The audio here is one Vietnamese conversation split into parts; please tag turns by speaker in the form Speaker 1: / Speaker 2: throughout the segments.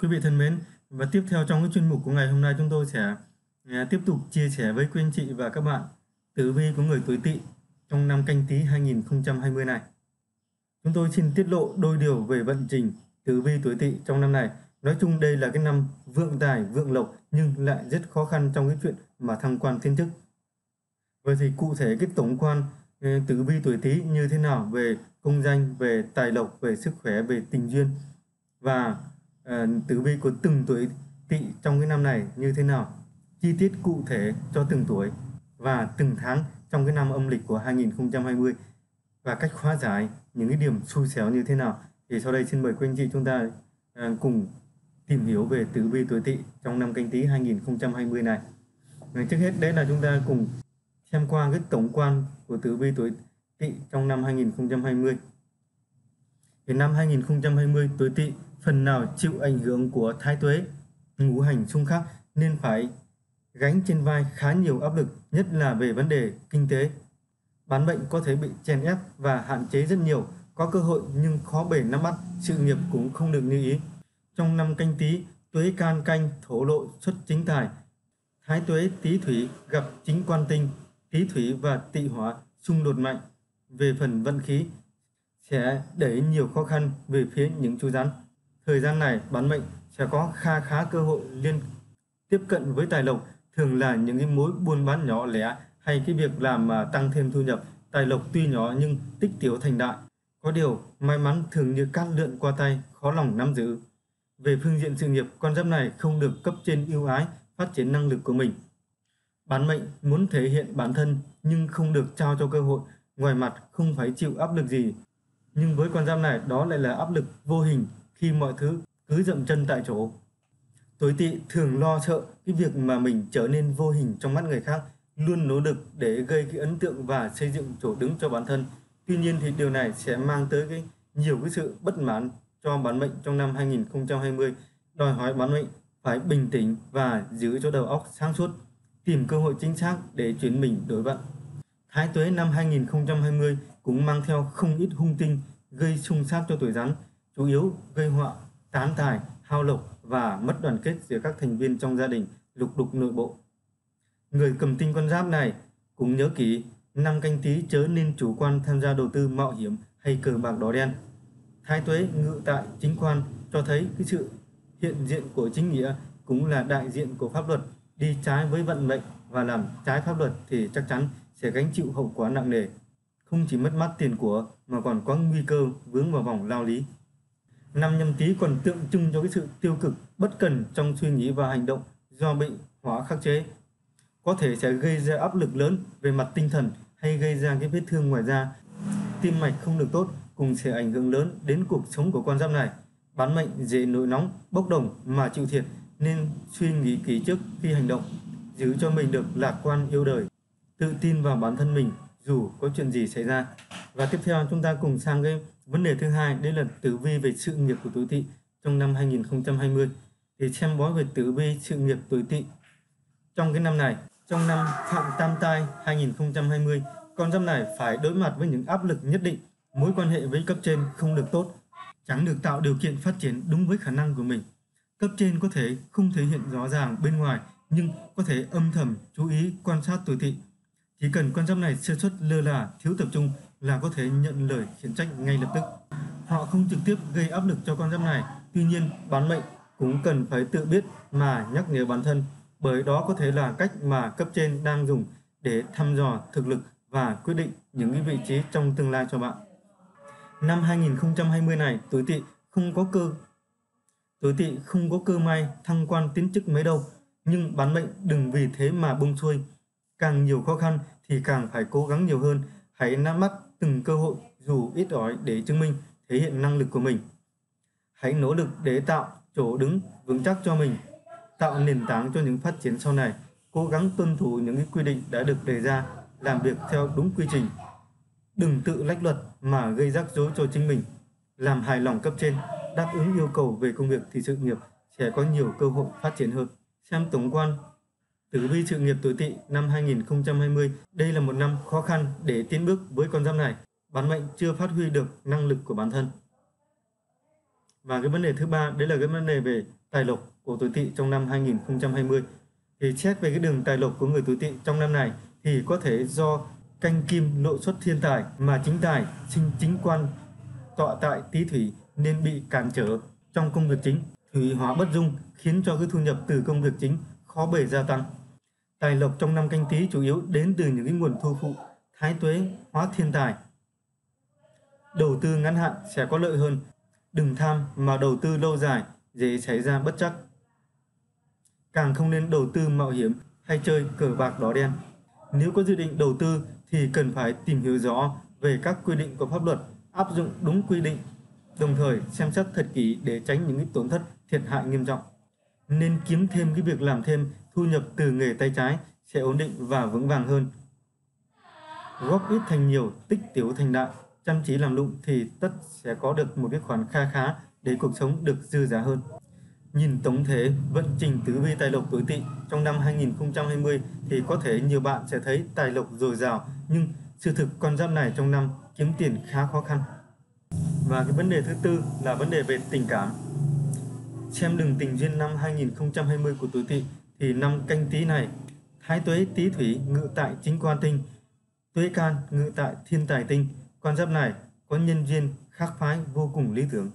Speaker 1: quý vị thân mến, và tiếp theo trong cái chuyên mục của ngày hôm nay chúng tôi sẽ à, tiếp tục chia sẻ với quý anh chị và các bạn tử vi của người tuổi Tỵ trong năm Canh Tý 2020 này. Chúng tôi xin tiết lộ đôi điều về vận trình tử vi tuổi Tỵ trong năm này. Nói chung đây là cái năm vượng tài, vượng lộc nhưng lại rất khó khăn trong cái chuyện mà thăng quan tiến chức. Vậy thì cụ thể cái tổng quan à, tử vi tuổi Tý như thế nào về công danh, về tài lộc, về sức khỏe, về tình duyên và Ờ, tử vi của từng tuổi tỵ trong cái năm này như thế nào chi tiết cụ thể cho từng tuổi và từng tháng trong cái năm âm lịch của 2020 và cách hóa giải những cái điểm xui xẻo như thế nào thì sau đây xin mời quý anh chị chúng ta ờ, cùng tìm hiểu về tử vi tuổi tỵ trong năm canh tí 2020 này. Trước hết đấy là chúng ta cùng xem qua cái tổng quan của tử vi tuổi tỵ trong năm 2020. Thì năm 2020 tuổi tỵ phần nào chịu ảnh hưởng của thái tuế, ngũ hành xung khắc nên phải gánh trên vai khá nhiều áp lực, nhất là về vấn đề kinh tế. Bán bệnh có thể bị chèn ép và hạn chế rất nhiều, có cơ hội nhưng khó bể nắm bắt, sự nghiệp cũng không được như ý. Trong năm canh tí, tuế can canh thổ lộ xuất chính tài. Thái tuế tý thủy gặp chính quan tinh, tý thủy và tỵ hỏa xung đột mạnh. Về phần vận khí, sẽ đẩy nhiều khó khăn về phía những chú rắn. Thời gian này bán mệnh sẽ có kha khá cơ hội liên tiếp cận với tài lộc, thường là những cái mối buôn bán nhỏ lẻ hay cái việc làm mà tăng thêm thu nhập. Tài lộc tuy nhỏ nhưng tích tiểu thành đại. Có điều, may mắn thường như cát lượn qua tay, khó lòng nắm giữ. Về phương diện sự nghiệp, con giáp này không được cấp trên ưu ái, phát triển năng lực của mình. Bán mệnh muốn thể hiện bản thân nhưng không được trao cho cơ hội, ngoài mặt không phải chịu áp lực gì. Nhưng với con giáp này đó lại là áp lực vô hình khi mọi thứ cứ dậm chân tại chỗ. Tối tỵ thường lo sợ cái việc mà mình trở nên vô hình trong mắt người khác, luôn nỗ lực để gây cái ấn tượng và xây dựng chỗ đứng cho bản thân. Tuy nhiên thì điều này sẽ mang tới cái nhiều cái sự bất mãn cho bản mệnh trong năm 2020, đòi hỏi bản mệnh phải bình tĩnh và giữ cho đầu óc sáng suốt, tìm cơ hội chính xác để chuyển mình đổi vận. Thái tuế năm 2020 cũng mang theo không ít hung tinh gây xung sát cho tuổi rắn, chủ yếu gây họa, tán tài, hao lộc và mất đoàn kết giữa các thành viên trong gia đình, lục đục nội bộ. Người cầm tinh con giáp này cũng nhớ kỹ năm canh tí chớ nên chủ quan tham gia đầu tư mạo hiểm hay cờ bạc đỏ đen. Thái tuế ngự tại chính quan cho thấy cái sự hiện diện của chính nghĩa cũng là đại diện của pháp luật đi trái với vận mệnh và làm trái pháp luật thì chắc chắn sẽ gánh chịu hậu quả nặng nề. Không chỉ mất mát tiền của mà còn có nguy cơ vướng vào vòng lao lý. Năm nhâm tý còn tượng trưng cho cái sự tiêu cực, bất cần trong suy nghĩ và hành động do bị hóa khắc chế. Có thể sẽ gây ra áp lực lớn về mặt tinh thần hay gây ra cái vết thương ngoài da. Tim mạch không được tốt cùng sẽ ảnh hưởng lớn đến cuộc sống của con giáp này. Bán mệnh dễ nổi nóng, bốc đồng mà chịu thiệt nên suy nghĩ kỹ trước khi hành động, giữ cho mình được lạc quan yêu đời, tự tin vào bản thân mình dù có chuyện gì xảy ra. Và tiếp theo chúng ta cùng sang cái Vấn đề thứ hai đây là tử vi về sự nghiệp của tuổi Tỵ trong năm 2020. Thì xem bói về tử vi sự nghiệp tuổi Tỵ trong cái năm này, trong năm Phạm Tam Tai 2020, con giáp này phải đối mặt với những áp lực nhất định, mối quan hệ với cấp trên không được tốt, chẳng được tạo điều kiện phát triển đúng với khả năng của mình. Cấp trên có thể không thể hiện rõ ràng bên ngoài nhưng có thể âm thầm chú ý quan sát tuổi Tỵ. Chỉ cần con giáp này sơ suất lơ là, thiếu tập trung là có thể nhận lời khiển trách ngay lập tức. Họ không trực tiếp gây áp lực cho con giáp này, tuy nhiên bán mệnh cũng cần phải tự biết mà nhắc nhở bản thân, bởi đó có thể là cách mà cấp trên đang dùng để thăm dò thực lực và quyết định những cái vị trí trong tương lai cho bạn. Năm 2020 này, tuổi tỵ không có cơ tuổi tỵ không có cơ may thăng quan tiến chức mấy đâu, nhưng bán mệnh đừng vì thế mà buông xuôi. Càng nhiều khó khăn thì càng phải cố gắng nhiều hơn, hãy nắm bắt từng cơ hội dù ít ỏi để chứng minh thể hiện năng lực của mình. Hãy nỗ lực để tạo chỗ đứng vững chắc cho mình, tạo nền tảng cho những phát triển sau này, cố gắng tuân thủ những quy định đã được đề ra, làm việc theo đúng quy trình. Đừng tự lách luật mà gây rắc rối cho chính mình, làm hài lòng cấp trên, đáp ứng yêu cầu về công việc thì sự nghiệp sẽ có nhiều cơ hội phát triển hơn. Xem tổng quan Tử vi sự nghiệp tuổi tỵ năm 2020, đây là một năm khó khăn để tiến bước với con giáp này. Bản mệnh chưa phát huy được năng lực của bản thân. Và cái vấn đề thứ ba, đấy là cái vấn đề về tài lộc của tuổi tỵ trong năm 2020 thì xét về cái đường tài lộc của người tuổi tỵ trong năm này thì có thể do canh kim nội xuất thiên tài mà chính tài sinh chính quan tọa tại tý thủy nên bị cản trở trong công việc chính thủy hóa bất dung khiến cho cái thu nhập từ công việc chính khó bể gia tăng tài lộc trong năm canh tí chủ yếu đến từ những cái nguồn thu phụ, thái tuế, hóa thiên tài. Đầu tư ngắn hạn sẽ có lợi hơn. Đừng tham mà đầu tư lâu dài, dễ xảy ra bất chắc. Càng không nên đầu tư mạo hiểm hay chơi cờ bạc đỏ đen. Nếu có dự định đầu tư thì cần phải tìm hiểu rõ về các quy định của pháp luật, áp dụng đúng quy định, đồng thời xem xét thật kỹ để tránh những cái tổn thất thiệt hại nghiêm trọng. Nên kiếm thêm cái việc làm thêm thu nhập từ nghề tay trái sẽ ổn định và vững vàng hơn. Góp ít thành nhiều, tích tiểu thành đại chăm chỉ làm lụng thì tất sẽ có được một cái khoản kha khá để cuộc sống được dư giả hơn. Nhìn tổng thể vận trình tử vi tài lộc tuổi tỵ trong năm 2020 thì có thể nhiều bạn sẽ thấy tài lộc dồi dào, nhưng sự thực con giáp này trong năm kiếm tiền khá khó khăn. Và cái vấn đề thứ tư là vấn đề về tình cảm. Xem đường tình duyên năm 2020 của tuổi tỵ thì năm canh tí này, thái tuế, tý thủy, ngự tại, chính quan tinh, tuế can, ngự tại, thiên tài tinh con giáp này có nhân duyên khác phái vô cùng lý tưởng.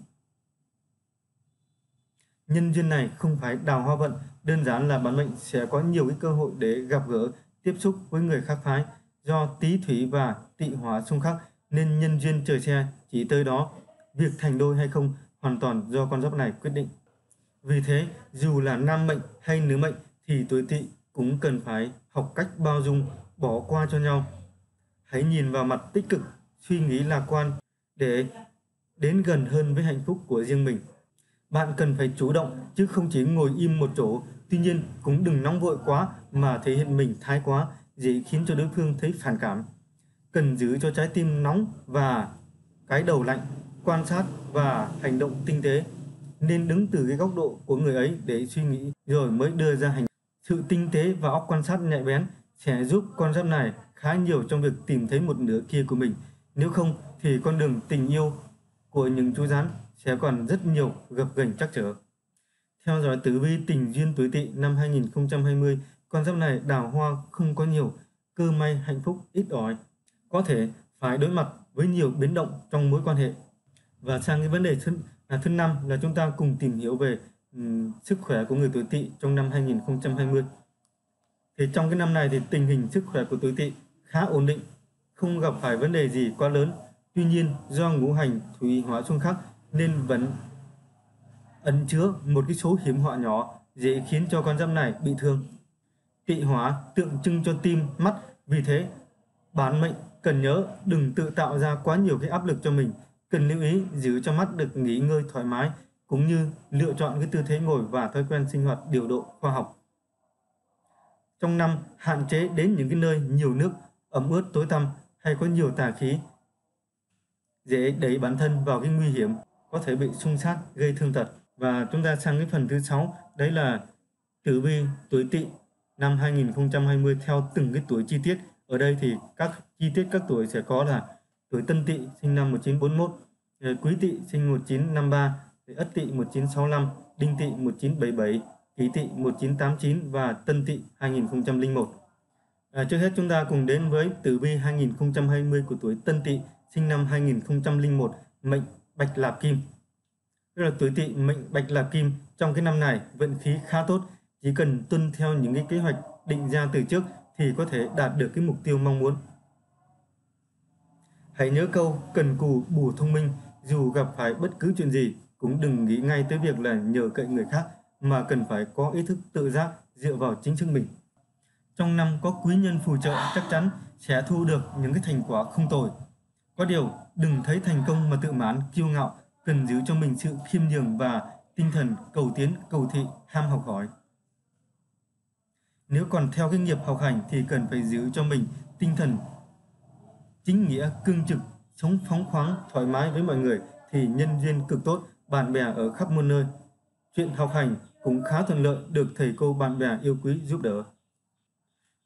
Speaker 1: Nhân duyên này không phải đào hoa vận, đơn giản là bản mệnh sẽ có nhiều cái cơ hội để gặp gỡ, tiếp xúc với người khác phái. Do tý thủy và tị hỏa xung khắc nên nhân duyên trời xe chỉ tới đó. Việc thành đôi hay không hoàn toàn do con giáp này quyết định. Vì thế, dù là nam mệnh hay nữ mệnh thì tuổi tỵ cũng cần phải học cách bao dung, bỏ qua cho nhau. Hãy nhìn vào mặt tích cực, suy nghĩ lạc quan để đến gần hơn với hạnh phúc của riêng mình. Bạn cần phải chủ động, chứ không chỉ ngồi im một chỗ. Tuy nhiên, cũng đừng nóng vội quá mà thể hiện mình thái quá, dễ khiến cho đối phương thấy phản cảm. Cần giữ cho trái tim nóng và cái đầu lạnh, quan sát và hành động tinh tế. Nên đứng từ cái góc độ của người ấy để suy nghĩ, rồi mới đưa ra hành sự tinh tế và óc quan sát nhạy bén sẽ giúp con giáp này khá nhiều trong việc tìm thấy một nửa kia của mình nếu không thì con đường tình yêu của những chú rắn sẽ còn rất nhiều gập ghềnh chắc trở. Theo dõi tử vi tình duyên tuổi tỵ năm 2020, con giáp này đào hoa không có nhiều, cơ may hạnh phúc ít ỏi. Có thể phải đối mặt với nhiều biến động trong mối quan hệ. Và sang cái vấn đề thứ, là thứ năm là chúng ta cùng tìm hiểu về Ừ, sức khỏe của người tuổi tỵ trong năm 2020. Thì trong cái năm này thì tình hình sức khỏe của tuổi tỵ khá ổn định, không gặp phải vấn đề gì quá lớn. Tuy nhiên do ngũ hành thủy hỏa xung khắc nên vẫn ẩn chứa một cái số hiểm họa nhỏ dễ khiến cho con giáp này bị thương. Tị hóa tượng trưng cho tim, mắt, vì thế bản mệnh cần nhớ đừng tự tạo ra quá nhiều cái áp lực cho mình, cần lưu ý giữ cho mắt được nghỉ ngơi thoải mái cũng như lựa chọn cái tư thế ngồi và thói quen sinh hoạt điều độ khoa học. Trong năm hạn chế đến những cái nơi nhiều nước, ẩm ướt tối tăm hay có nhiều tà khí dễ đẩy bản thân vào cái nguy hiểm có thể bị xung sát gây thương tật và chúng ta sang cái phần thứ sáu đấy là tử vi tuổi tỵ năm 2020 theo từng cái tuổi chi tiết ở đây thì các chi tiết các tuổi sẽ có là tuổi tân tỵ sinh năm 1941 ờ, quý tỵ sinh 1953 ất tỵ 1965 đinh tỵ 1977 kỷ tỵ 1989 và tân tỵ 2001 à, trước hết chúng ta cùng đến với tử vi 2020 của tuổi tân tỵ sinh năm 2001 mệnh Bạch Lạp Kim. Tức là tuổi tỵ mệnh Bạch Lạp Kim trong cái năm này vận khí khá tốt, chỉ cần tuân theo những cái kế hoạch định ra từ trước thì có thể đạt được cái mục tiêu mong muốn. Hãy nhớ câu cần cù bù thông minh, dù gặp phải bất cứ chuyện gì cũng đừng nghĩ ngay tới việc là nhờ cậy người khác mà cần phải có ý thức tự giác dựa vào chính sức mình. Trong năm có quý nhân phù trợ chắc chắn sẽ thu được những cái thành quả không tồi có điều, đừng thấy thành công mà tự mãn, kiêu ngạo, cần giữ cho mình sự khiêm nhường và tinh thần cầu tiến, cầu thị, ham học hỏi. Nếu còn theo cái nghiệp học hành thì cần phải giữ cho mình tinh thần chính nghĩa, cương trực, sống phóng khoáng, thoải mái với mọi người thì nhân duyên cực tốt, bạn bè ở khắp muôn nơi. Chuyện học hành cũng khá thuận lợi được thầy cô bạn bè yêu quý giúp đỡ.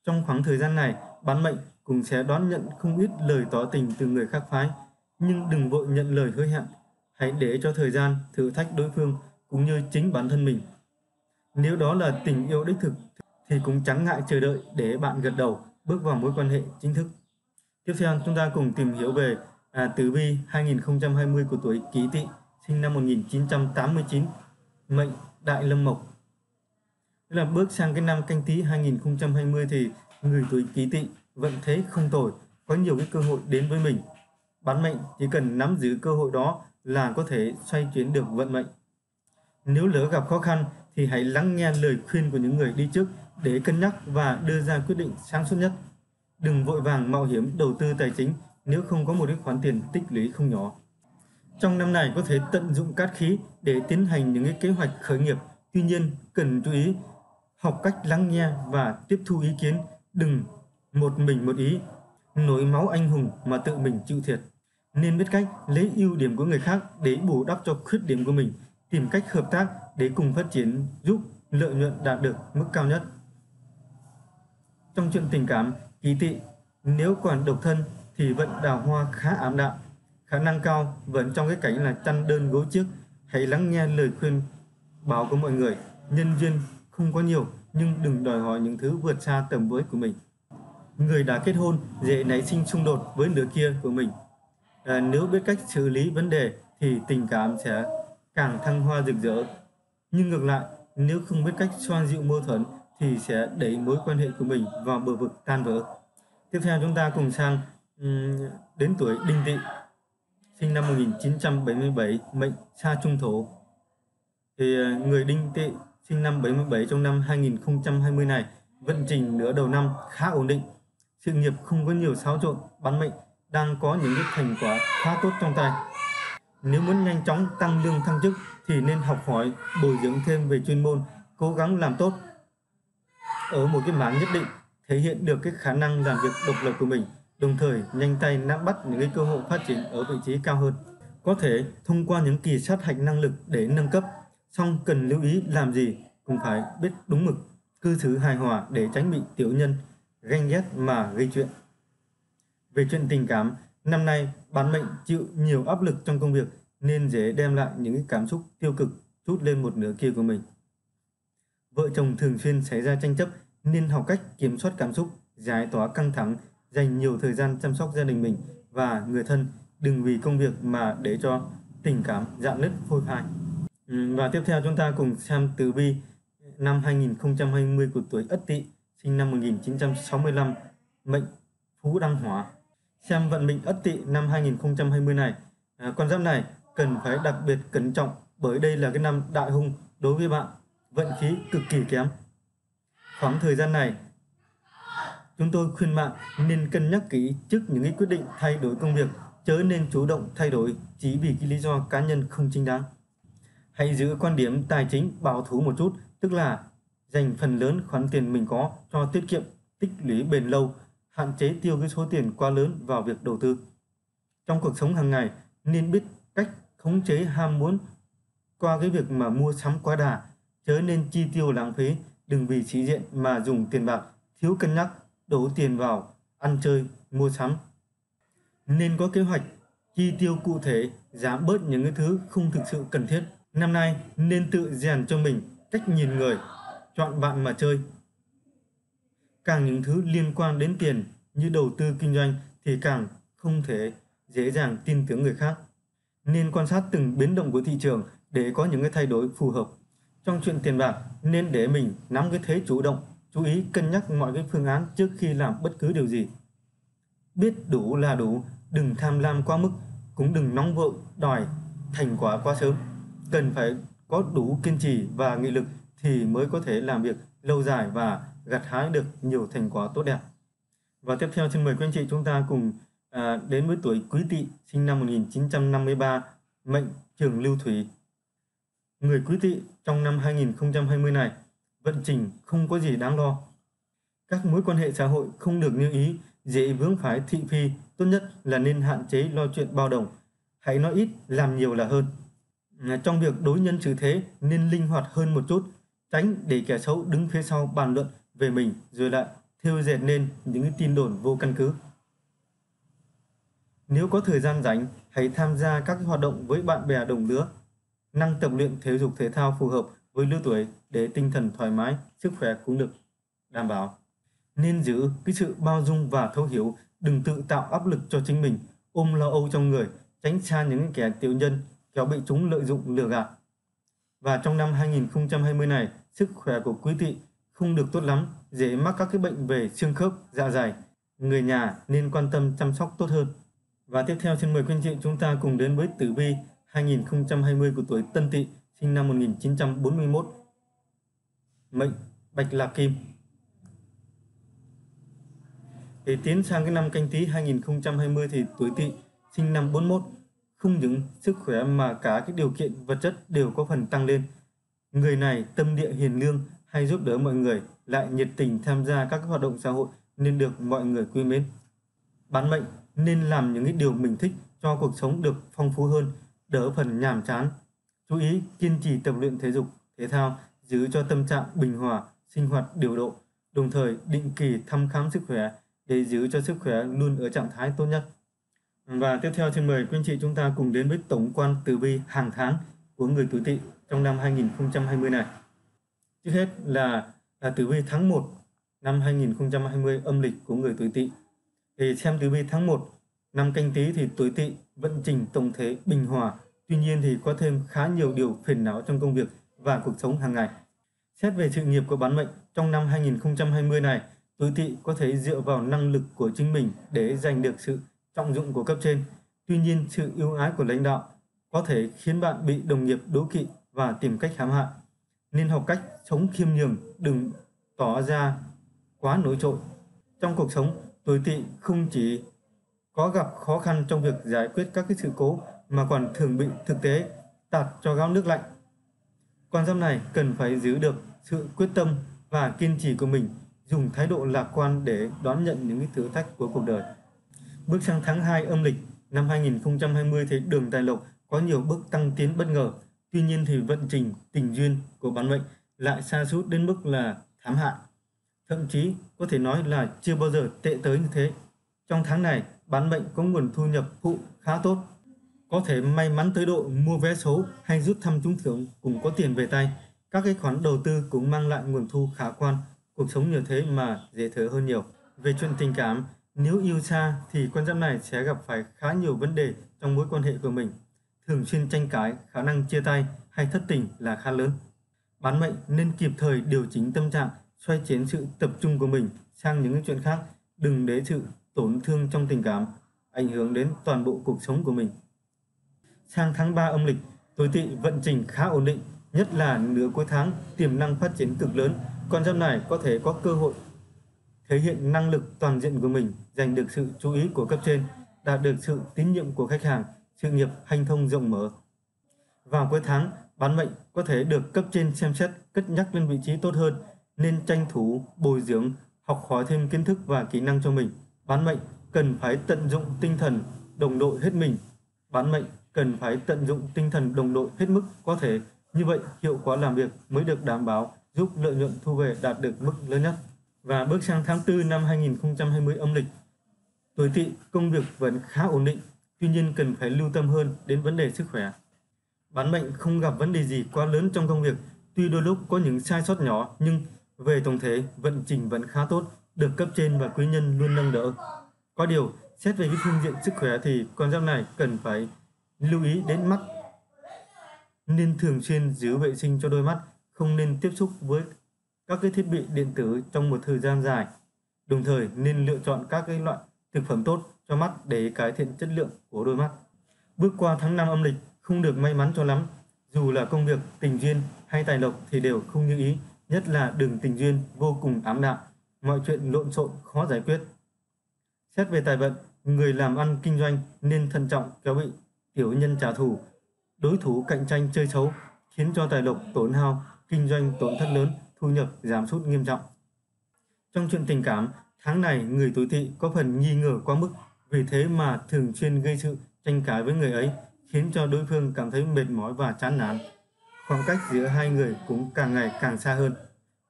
Speaker 1: Trong khoảng thời gian này, bán mệnh cũng sẽ đón nhận không ít lời tỏ tình từ người khác phái, nhưng đừng vội nhận lời hứa hẹn. Hãy để cho thời gian thử thách đối phương cũng như chính bản thân mình Nếu đó là tình yêu đích thực thì cũng chẳng ngại chờ đợi để bạn gật đầu bước vào mối quan hệ chính thức. Tiếp theo chúng ta cùng tìm hiểu về à, tử vi 2020 của tuổi Kỷ Tỵ, sinh năm 1989, mệnh Đại Lâm Mộc. Tức là bước sang cái năm canh tí 2020 thì người tuổi ký Tỵ vận thế không tồi, có nhiều cái cơ hội đến với mình. Bán mệnh chỉ cần nắm giữ cơ hội đó là có thể xoay chuyển được vận mệnh. Nếu lỡ gặp khó khăn thì hãy lắng nghe lời khuyên của những người đi trước để cân nhắc và đưa ra quyết định sáng suốt nhất. Đừng vội vàng mạo hiểm đầu tư tài chính nếu không có một cái khoản tiền tích lũy không nhỏ. Trong năm này có thể tận dụng cát khí để tiến hành những cái kế hoạch khởi nghiệp. Tuy nhiên, cần chú ý học cách lắng nghe và tiếp thu ý kiến, đừng một mình một ý, nổi máu anh hùng mà tự mình chịu thiệt. Nên biết cách lấy ưu điểm của người khác để bù đắp cho khuyết điểm của mình, tìm cách hợp tác để cùng phát triển giúp lợi nhuận đạt được mức cao nhất. Trong chuyện tình cảm, kỳ tị, nếu còn độc thân thì vận đào hoa khá ảm đạm, khả năng cao vẫn trong cái cảnh là chăn đơn gối chiếc Hãy lắng nghe lời khuyên bảo của mọi người, nhân duyên không có nhiều nhưng đừng đòi hỏi những thứ vượt xa tầm với của mình. Người đã kết hôn dễ nảy sinh xung đột với nửa kia của mình. À, nếu biết cách xử lý vấn đề thì tình cảm sẽ càng thăng hoa rực rỡ. Nhưng ngược lại, nếu không biết cách xoa dịu mâu thuẫn thì sẽ đẩy mối quan hệ của mình vào bờ vực tan vỡ. Tiếp theo chúng ta cùng sang đến tuổi Đinh Tỵ, sinh năm 1977, mệnh Sa Trung Thổ. Thì à, người Đinh Tỵ sinh năm 77 trong năm 2020 này vận trình nửa đầu năm khá ổn định, sự nghiệp không có nhiều xáo trộn, bán mệnh đang có những cái thành quả khá tốt trong tay. Nếu muốn nhanh chóng tăng lương thăng chức thì nên học hỏi, bồi dưỡng thêm về chuyên môn, cố gắng làm tốt ở một cái mảng nhất định, thể hiện được cái khả năng làm việc độc lập của mình, đồng thời nhanh tay nắm bắt những cái cơ hội phát triển ở vị trí cao hơn. Có thể thông qua những kỳ sát hạch năng lực để nâng cấp, song cần lưu ý làm gì cũng phải biết đúng mực, cư xử hài hòa để tránh bị tiểu nhân, ganh ghét mà gây chuyện. Về chuyện tình cảm, năm nay bán mệnh chịu nhiều áp lực trong công việc nên dễ đem lại những cảm xúc tiêu cực chút lên một nửa kia của mình. Vợ chồng thường xuyên xảy ra tranh chấp nên học cách kiểm soát cảm xúc, giải tỏa căng thẳng, dành nhiều thời gian chăm sóc gia đình mình và người thân, đừng vì công việc mà để cho tình cảm dạn nứt phôi phai. Ừ, và tiếp theo chúng ta cùng xem tử vi năm 2020 của tuổi Ất Tỵ, sinh năm 1965, mệnh Phú Đăng Hỏa. Xem vận mệnh Ất Tỵ năm 2020 này, à, con giáp này cần phải đặc biệt cẩn trọng bởi đây là cái năm đại hung đối với bạn vận khí cực kỳ kém. Khoảng thời gian này, chúng tôi khuyên bạn nên cân nhắc kỹ trước những cái quyết định thay đổi công việc, chớ nên chủ động thay đổi chỉ vì cái lý do cá nhân không chính đáng. Hãy giữ quan điểm tài chính bảo thủ một chút, tức là dành phần lớn khoản tiền mình có cho tiết kiệm, tích lũy bền lâu, hạn chế tiêu cái số tiền quá lớn vào việc đầu tư. Trong cuộc sống hàng ngày nên biết cách khống chế ham muốn qua cái việc mà mua sắm quá đà chớ nên chi tiêu lãng phí, đừng vì sĩ diện mà dùng tiền bạc thiếu cân nhắc, đổ tiền vào ăn chơi, mua sắm. Nên có kế hoạch chi tiêu cụ thể, giảm bớt những cái thứ không thực sự cần thiết. Năm nay nên tự rèn cho mình cách nhìn người, chọn bạn mà chơi. Càng những thứ liên quan đến tiền như đầu tư kinh doanh thì càng không thể dễ dàng tin tưởng người khác. Nên quan sát từng biến động của thị trường để có những cái thay đổi phù hợp. Trong chuyện tiền bạc nên để mình nắm cái thế chủ động, chú ý cân nhắc mọi cái phương án trước khi làm bất cứ điều gì. Biết đủ là đủ, đừng tham lam quá mức, cũng đừng nóng vội đòi thành quả quá sớm. Cần phải có đủ kiên trì và nghị lực thì mới có thể làm việc lâu dài và gặt hái được nhiều thành quả tốt đẹp. Và tiếp theo xin mời quý anh chị chúng ta cùng à, đến với tuổi Quý Tỵ sinh năm 1953, mệnh Trường Lưu Thủy Người quý tỵ trong năm 2020 này, vận trình không có gì đáng lo. Các mối quan hệ xã hội không được như ý, dễ vướng phải thị phi, tốt nhất là nên hạn chế lo chuyện bao đồng. Hãy nói ít, làm nhiều là hơn. Trong việc đối nhân xử thế nên linh hoạt hơn một chút, tránh để kẻ xấu đứng phía sau bàn luận về mình rồi lại thêu dệt nên những tin đồn vô căn cứ. Nếu có thời gian rảnh, hãy tham gia các hoạt động với bạn bè đồng lứa năng tập luyện thể dục thể thao phù hợp với lứa tuổi để tinh thần thoải mái, sức khỏe cũng được đảm bảo. Nên giữ cái sự bao dung và thấu hiểu, đừng tự tạo áp lực cho chính mình, ôm lo âu trong người, tránh xa những kẻ tiểu nhân, kéo bị chúng lợi dụng lừa gạt. Và trong năm 2020 này, sức khỏe của quý tỵ không được tốt lắm, dễ mắc các cái bệnh về xương khớp, dạ dày. Người nhà nên quan tâm chăm sóc tốt hơn. Và tiếp theo xin mời quý anh chị chúng ta cùng đến với tử vi 2020 của tuổi Tân Tỵ, sinh năm 1941. Mệnh Bạch Lạc Kim. Để tiến sang cái năm canh tí 2020 thì tuổi Tỵ sinh năm 41 không những sức khỏe mà cả cái điều kiện vật chất đều có phần tăng lên. Người này tâm địa hiền lương hay giúp đỡ mọi người, lại nhiệt tình tham gia các hoạt động xã hội nên được mọi người quý mến. Bán mệnh nên làm những cái điều mình thích cho cuộc sống được phong phú hơn, đỡ phần nhàm chán. Chú ý kiên trì tập luyện thể dục, thể thao, giữ cho tâm trạng bình hòa, sinh hoạt điều độ, đồng thời định kỳ thăm khám sức khỏe để giữ cho sức khỏe luôn ở trạng thái tốt nhất. Và tiếp theo xin mời quý anh chị chúng ta cùng đến với tổng quan tử vi hàng tháng của người tuổi Tỵ trong năm 2020 này. Trước hết là là tử vi tháng 1 năm 2020 âm lịch của người tuổi Tỵ. Thì xem tử vi tháng 1 năm canh tí thì tuổi Tỵ vận trình tổng thể bình hòa, tuy nhiên thì có thêm khá nhiều điều phiền não trong công việc và cuộc sống hàng ngày. Xét về sự nghiệp của bán mệnh trong năm 2020 này, tuổi Tỵ có thể dựa vào năng lực của chính mình để giành được sự trọng dụng của cấp trên. Tuy nhiên, sự ưu ái của lãnh đạo có thể khiến bạn bị đồng nghiệp đố kỵ và tìm cách hãm hại. Nên học cách sống khiêm nhường, đừng tỏ ra quá nổi trội. Trong cuộc sống, tuổi tỵ không chỉ có gặp khó khăn trong việc giải quyết các cái sự cố mà còn thường bị thực tế tạt cho gáo nước lạnh. Con giáp này cần phải giữ được sự quyết tâm và kiên trì của mình, dùng thái độ lạc quan để đón nhận những thử thách của cuộc đời. Bước sang tháng 2 âm lịch năm 2020 thì đường tài lộc có nhiều bước tăng tiến bất ngờ. Tuy nhiên thì vận trình tình duyên của bản mệnh lại xa sút đến mức là thảm hại. Thậm chí có thể nói là chưa bao giờ tệ tới như thế. Trong tháng này, bán mệnh có nguồn thu nhập phụ khá tốt. Có thể may mắn tới độ mua vé số hay rút thăm trúng thưởng cũng có tiền về tay. Các cái khoản đầu tư cũng mang lại nguồn thu khả quan. Cuộc sống nhờ thế mà dễ thở hơn nhiều. Về chuyện tình cảm, nếu yêu xa thì con giáp này sẽ gặp phải khá nhiều vấn đề trong mối quan hệ của mình. Thường xuyên tranh cãi, khả năng chia tay hay thất tình là khá lớn. Bán mệnh nên kịp thời điều chỉnh tâm trạng, xoay chuyển sự tập trung của mình sang những chuyện khác, đừng để sự tổn thương trong tình cảm ảnh hưởng đến toàn bộ cuộc sống của mình. Sang tháng 3 âm lịch, tuổi tỵ vận trình khá ổn định, nhất là nửa cuối tháng tiềm năng phát triển cực lớn. Con giáp này có thể có cơ hội thể hiện năng lực toàn diện của mình, giành được sự chú ý của cấp trên, đạt được sự tín nhiệm của khách hàng, sự nghiệp hành thông rộng mở. Vào cuối tháng, bán mệnh có thể được cấp trên xem xét cất nhắc lên vị trí tốt hơn, nên tranh thủ bồi dưỡng, học hỏi thêm kiến thức và kỹ năng cho mình. Bán mệnh cần phải tận dụng tinh thần đồng đội hết mình. Bán mệnh cần phải tận dụng tinh thần đồng đội hết mức có thể, như vậy hiệu quả làm việc mới được đảm bảo, giúp lợi nhuận thu về đạt được mức lớn nhất và bước sang tháng 4 năm 2020 âm lịch. Tuổi tỵ công việc vẫn khá ổn định, tuy nhiên cần phải lưu tâm hơn đến vấn đề sức khỏe. Bán mệnh không gặp vấn đề gì quá lớn trong công việc, tuy đôi lúc có những sai sót nhỏ nhưng về tổng thể vận trình vẫn khá tốt, được cấp trên và quý nhân luôn nâng đỡ. Có điều, xét về cái phương diện sức khỏe thì con giáp này cần phải lưu ý đến mắt. Nên thường xuyên giữ vệ sinh cho đôi mắt, không nên tiếp xúc với các cái thiết bị điện tử trong một thời gian dài. Đồng thời nên lựa chọn các cái loại thực phẩm tốt cho mắt để cải thiện chất lượng của đôi mắt. Bước qua tháng 5 âm lịch không được may mắn cho lắm, dù là công việc, tình duyên hay tài lộc thì đều không như ý, nhất là đường tình duyên vô cùng ám đạm, mọi chuyện lộn xộn khó giải quyết. Xét về tài vận, người làm ăn kinh doanh nên thận trọng kéo bị tiểu nhân trả thù, đối thủ cạnh tranh chơi xấu khiến cho tài lộc tổn hao, kinh doanh tổn thất lớn thu nhập giảm sút nghiêm trọng. Trong chuyện tình cảm, tháng này người tuổi tỵ có phần nghi ngờ quá mức, vì thế mà thường xuyên gây sự tranh cãi với người ấy, khiến cho đối phương cảm thấy mệt mỏi và chán nản. Khoảng cách giữa hai người cũng càng ngày càng xa hơn.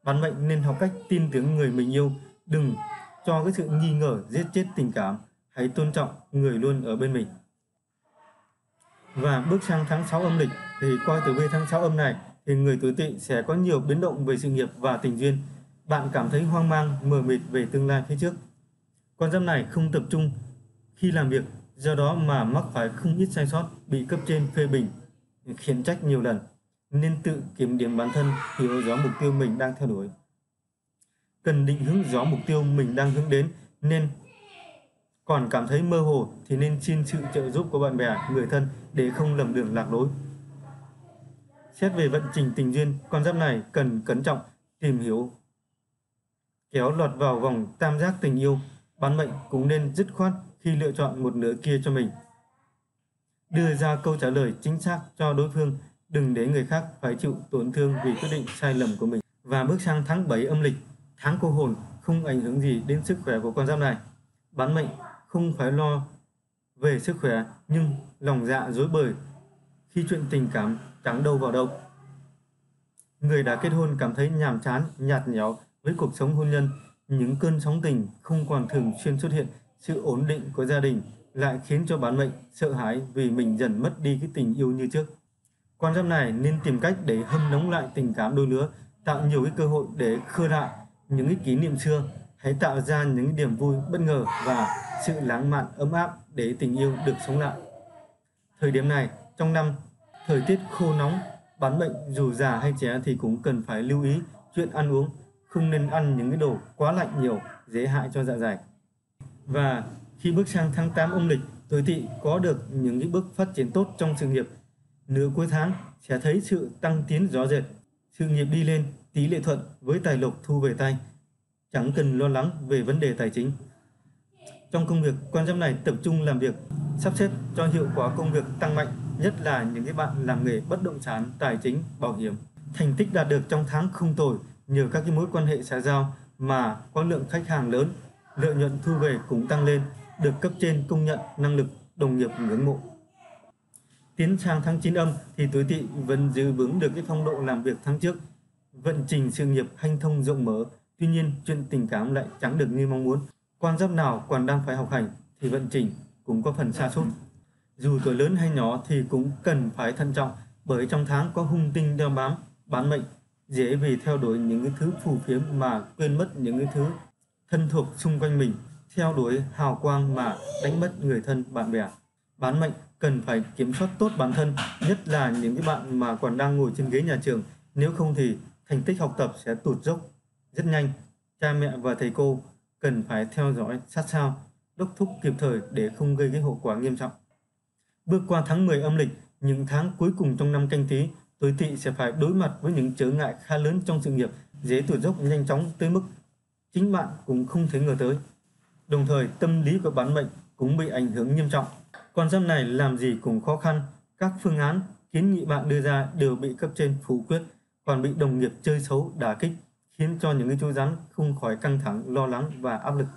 Speaker 1: Bạn mệnh nên học cách tin tưởng người mình yêu, đừng cho cái sự nghi ngờ giết chết tình cảm, hãy tôn trọng người luôn ở bên mình. Và bước sang tháng 6 âm lịch thì coi tử vi tháng 6 âm này thì người tuổi tỵ sẽ có nhiều biến động về sự nghiệp và tình duyên. Bạn cảm thấy hoang mang, mờ mịt về tương lai phía trước. Con giáp này không tập trung khi làm việc, do đó mà mắc phải không ít sai sót, bị cấp trên phê bình, khiển trách nhiều lần. Nên tự kiểm điểm bản thân, hiểu rõ mục tiêu mình đang theo đuổi. Cần định hướng rõ mục tiêu mình đang hướng đến, nên còn cảm thấy mơ hồ thì nên xin sự trợ giúp của bạn bè, người thân để không lầm đường lạc lối. Xét về vận trình tình duyên, con giáp này cần cẩn trọng, tìm hiểu, kéo lọt vào vòng tam giác tình yêu. Bán mệnh cũng nên dứt khoát khi lựa chọn một nửa kia cho mình. Đưa ra câu trả lời chính xác cho đối phương, đừng để người khác phải chịu tổn thương vì quyết định sai lầm của mình. Và bước sang tháng 7 âm lịch, tháng cô hồn không ảnh hưởng gì đến sức khỏe của con giáp này. Bán mệnh không phải lo về sức khỏe nhưng lòng dạ dối bời khi chuyện tình cảm chẳng đâu vào đâu. Người đã kết hôn cảm thấy nhàm chán, nhạt nhẽo với cuộc sống hôn nhân, những cơn sóng tình không còn thường xuyên xuất hiện, sự ổn định của gia đình lại khiến cho bản mệnh sợ hãi vì mình dần mất đi cái tình yêu như trước. Quan giáp này nên tìm cách để hâm nóng lại tình cảm đôi lứa, tạo nhiều cái cơ hội để khơi lại những cái kỷ niệm xưa, hãy tạo ra những điểm vui bất ngờ và sự lãng mạn ấm áp để tình yêu được sống lại. Thời điểm này, trong năm, thời tiết khô nóng, bán bệnh dù già hay trẻ thì cũng cần phải lưu ý chuyện ăn uống, không nên ăn những cái đồ quá lạnh nhiều, dễ hại cho dạ dày. Và khi bước sang tháng 8 âm lịch, tuổi tỵ có được những cái bước phát triển tốt trong sự nghiệp. Nửa cuối tháng sẽ thấy sự tăng tiến rõ rệt, sự nghiệp đi lên, tỷ lệ thuận với tài lộc thu về tay. Chẳng cần lo lắng về vấn đề tài chính. Trong công việc, quan giám này tập trung làm việc, sắp xếp cho hiệu quả công việc tăng mạnh, nhất là những cái bạn làm nghề bất động sản, tài chính, bảo hiểm. Thành tích đạt được trong tháng không tồi nhờ các cái mối quan hệ xã giao mà có lượng khách hàng lớn, lợi nhuận thu về cũng tăng lên, được cấp trên công nhận năng lực, đồng nghiệp ngưỡng mộ. Tiến sang tháng 9 âm thì tuổi tỵ vẫn giữ vững được cái phong độ làm việc tháng trước, vận trình sự nghiệp hanh thông rộng mở, tuy nhiên chuyện tình cảm lại chẳng được như mong muốn. Quan giáp nào còn đang phải học hành thì vận trình cũng có phần xa sút Dù tuổi lớn hay nhỏ thì cũng cần phải thận trọng bởi trong tháng có hung tinh đeo bám, bán mệnh, dễ vì theo đuổi những cái thứ phù phiếm mà quên mất những cái thứ thân thuộc xung quanh mình, theo đuổi hào quang mà đánh mất người thân bạn bè. Bán mệnh cần phải kiểm soát tốt bản thân, nhất là những cái bạn mà còn đang ngồi trên ghế nhà trường, nếu không thì thành tích học tập sẽ tụt dốc rất nhanh. Cha mẹ và thầy cô cần phải theo dõi sát sao, đốc thúc kịp thời để không gây cái hậu quả nghiêm trọng. Bước qua tháng 10 âm lịch, những tháng cuối cùng trong năm canh tí, tuổi tỵ sẽ phải đối mặt với những trở ngại khá lớn trong sự nghiệp, dễ tụt dốc nhanh chóng tới mức chính bạn cũng không thể ngờ tới. Đồng thời, tâm lý của bản mệnh cũng bị ảnh hưởng nghiêm trọng. Con giáp này làm gì cũng khó khăn, các phương án, kiến nghị bạn đưa ra đều bị cấp trên phủ quyết, còn bị đồng nghiệp chơi xấu đả kích khiến cho những người chú rắn không khỏi căng thẳng, lo lắng và áp lực.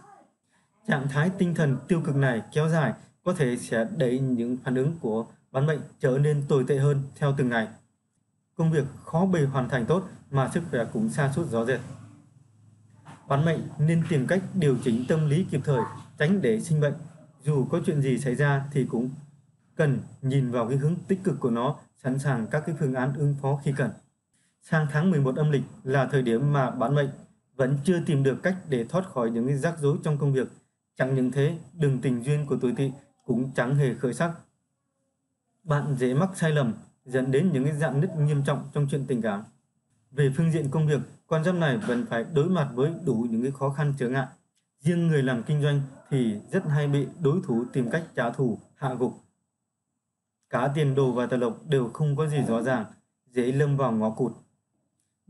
Speaker 1: Trạng thái tinh thần tiêu cực này kéo dài có thể sẽ đẩy những phản ứng của bán bệnh trở nên tồi tệ hơn theo từng ngày. Công việc khó bề hoàn thành tốt mà sức khỏe cũng xa sút rõ rệt. Bán mệnh nên tìm cách điều chỉnh tâm lý kịp thời, tránh để sinh bệnh. Dù có chuyện gì xảy ra thì cũng cần nhìn vào cái hướng tích cực của nó, sẵn sàng các cái phương án ứng phó khi cần. Sang tháng 11 âm lịch là thời điểm mà bán mệnh vẫn chưa tìm được cách để thoát khỏi những cái rắc rối trong công việc. Chẳng những thế, đường tình duyên của tuổi tỵ cũng chẳng hề khởi sắc. Bạn dễ mắc sai lầm, dẫn đến những cái dạng nứt nghiêm trọng trong chuyện tình cảm. Về phương diện công việc, con giáp này vẫn phải đối mặt với đủ những cái khó khăn trở ngại. Riêng người làm kinh doanh thì rất hay bị đối thủ tìm cách trả thù, hạ gục. Cả tiền đồ và tài lộc đều không có gì rõ ràng, dễ lâm vào ngõ cụt.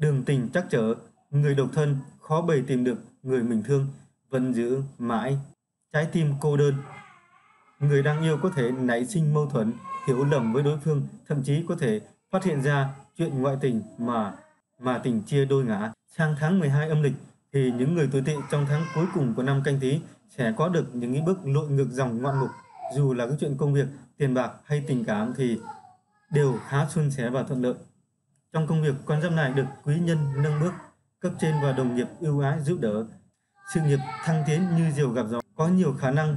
Speaker 1: Đường tình chắc trở người độc thân khó bề tìm được người mình thương, vẫn giữ mãi trái tim cô đơn. Người đang yêu có thể nảy sinh mâu thuẫn, hiểu lầm với đối phương, thậm chí có thể phát hiện ra chuyện ngoại tình mà mà tình chia đôi ngã. Sang tháng 12 âm lịch thì những người tuổi tỵ trong tháng cuối cùng của năm canh tí sẽ có được những bước lội ngược dòng ngoạn mục. Dù là cái chuyện công việc, tiền bạc hay tình cảm thì đều khá suôn sẻ và thuận lợi. Trong công việc, con giáp này được quý nhân nâng bước, cấp trên và đồng nghiệp ưu ái giúp đỡ. Sự nghiệp thăng tiến như diều gặp gió, có nhiều khả năng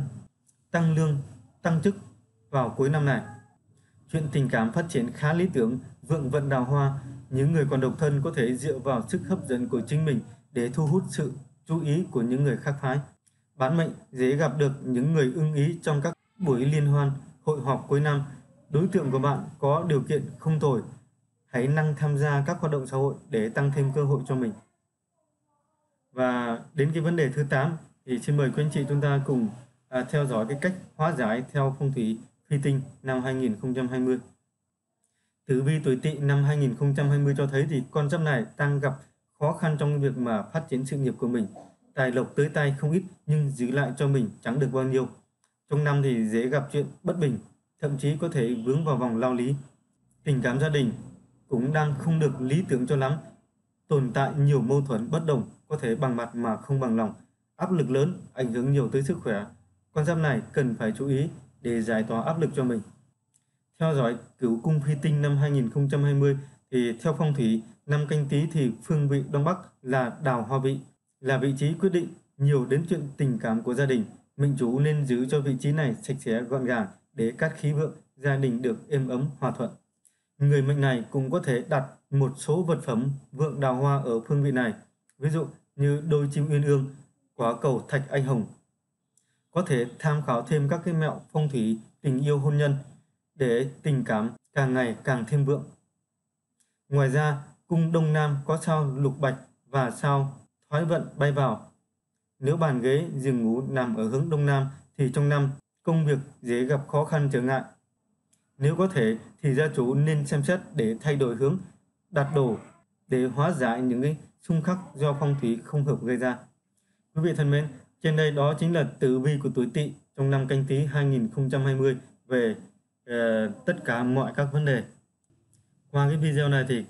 Speaker 1: tăng lương, tăng chức vào cuối năm này. Chuyện tình cảm phát triển khá lý tưởng, vượng vận đào hoa, những người còn độc thân có thể dựa vào sức hấp dẫn của chính mình để thu hút sự chú ý của những người khác phái. Bán mệnh dễ gặp được những người ưng ý trong các buổi liên hoan, hội họp cuối năm. Đối tượng của bạn có điều kiện không tồi. Hãy năng tham gia các hoạt động xã hội để tăng thêm cơ hội cho mình. Và đến cái vấn đề thứ 8 thì xin mời quý anh chị chúng ta cùng à, theo dõi cái cách hóa giải theo phong thủy phi tinh năm 2020. Tử vi tuổi tỵ năm 2020 cho thấy thì con giáp này đang gặp khó khăn trong việc mà phát triển sự nghiệp của mình. Tài lộc tới tay không ít nhưng giữ lại cho mình chẳng được bao nhiêu. Trong năm thì dễ gặp chuyện bất bình, thậm chí có thể vướng vào vòng lao lý. Tình cảm gia đình cũng đang không được lý tưởng cho lắm. Tồn tại nhiều mâu thuẫn bất đồng, có thể bằng mặt mà không bằng lòng. Áp lực lớn, ảnh hưởng nhiều tới sức khỏe. Con giáp này cần phải chú ý để giải tỏa áp lực cho mình. Theo dõi cửu cung phi tinh năm 2020 thì theo phong thủy năm canh tí thì phương vị đông bắc là đào hoa vị là vị trí quyết định nhiều đến chuyện tình cảm của gia đình. Mệnh chủ nên giữ cho vị trí này sạch sẽ gọn gàng để cát khí vượng, gia đình được êm ấm hòa thuận. Người mệnh này cũng có thể đặt một số vật phẩm vượng đào hoa ở phương vị này, ví dụ như đôi chim uyên ương, quả cầu thạch anh hồng. Có thể tham khảo thêm các cái mẹo phong thủy tình yêu hôn nhân để tình cảm càng ngày càng thêm vượng. Ngoài ra, cung Đông Nam có sao lục bạch và sao thoái vận bay vào. Nếu bàn ghế giường ngủ nằm ở hướng Đông Nam thì trong năm công việc dễ gặp khó khăn trở ngại. Nếu có thể thì gia chủ nên xem xét để thay đổi hướng đặt đồ để hóa giải những cái xung khắc do phong thủy không hợp gây ra. Quý vị thân mến, trên đây đó chính là tử vi của tuổi Tỵ trong năm Canh tí 2020 về uh, tất cả mọi các vấn đề. Qua cái video này thì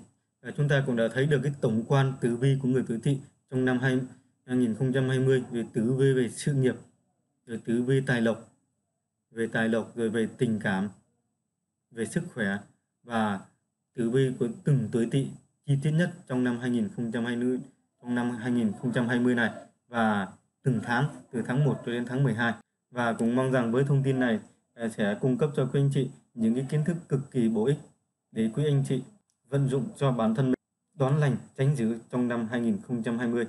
Speaker 1: uh, chúng ta cũng đã thấy được cái tổng quan tử vi của người tuổi Tỵ trong năm 2020 về tử vi về sự nghiệp, rồi tử vi tài lộc, về tài lộc rồi về tình cảm, về sức khỏe và tử vi của từng tuổi Tỵ chi tiết nhất trong năm 2020 trong năm 2020 này và từng tháng từ tháng 1 cho đến tháng 12 và cũng mong rằng với thông tin này à, sẽ cung cấp cho quý anh chị những cái kiến thức cực kỳ bổ ích để quý anh chị vận dụng cho bản thân mình đón lành tránh dữ trong năm 2020.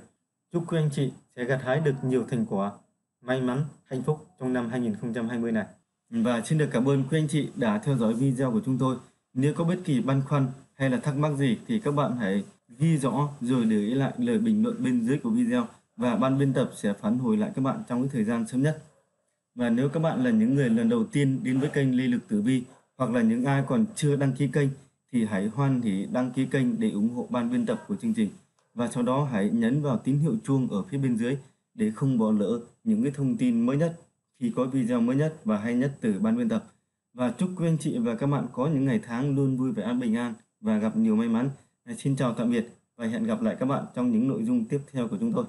Speaker 1: Chúc quý anh chị sẽ gặt hái được nhiều thành quả, may mắn, hạnh phúc trong năm 2020 này. Và xin được cảm ơn quý anh chị đã theo dõi video của chúng tôi. Nếu có bất kỳ băn khoăn hay là thắc mắc gì thì các bạn hãy ghi rõ rồi để ý lại lời bình luận bên dưới của video và ban biên tập sẽ phản hồi lại các bạn trong cái thời gian sớm nhất. Và nếu các bạn là những người lần đầu tiên đến với kênh Lê Lực Tử Vi hoặc là những ai còn chưa đăng ký kênh thì hãy hoan hỉ đăng ký kênh để ủng hộ ban biên tập của chương trình. Và sau đó hãy nhấn vào tín hiệu chuông ở phía bên dưới để không bỏ lỡ những cái thông tin mới nhất khi có video mới nhất và hay nhất từ ban biên tập. Và chúc quý anh chị và các bạn có những ngày tháng luôn vui vẻ an bình an và gặp nhiều may mắn. Xin chào tạm biệt và hẹn gặp lại các bạn trong những nội dung tiếp theo của chúng tôi.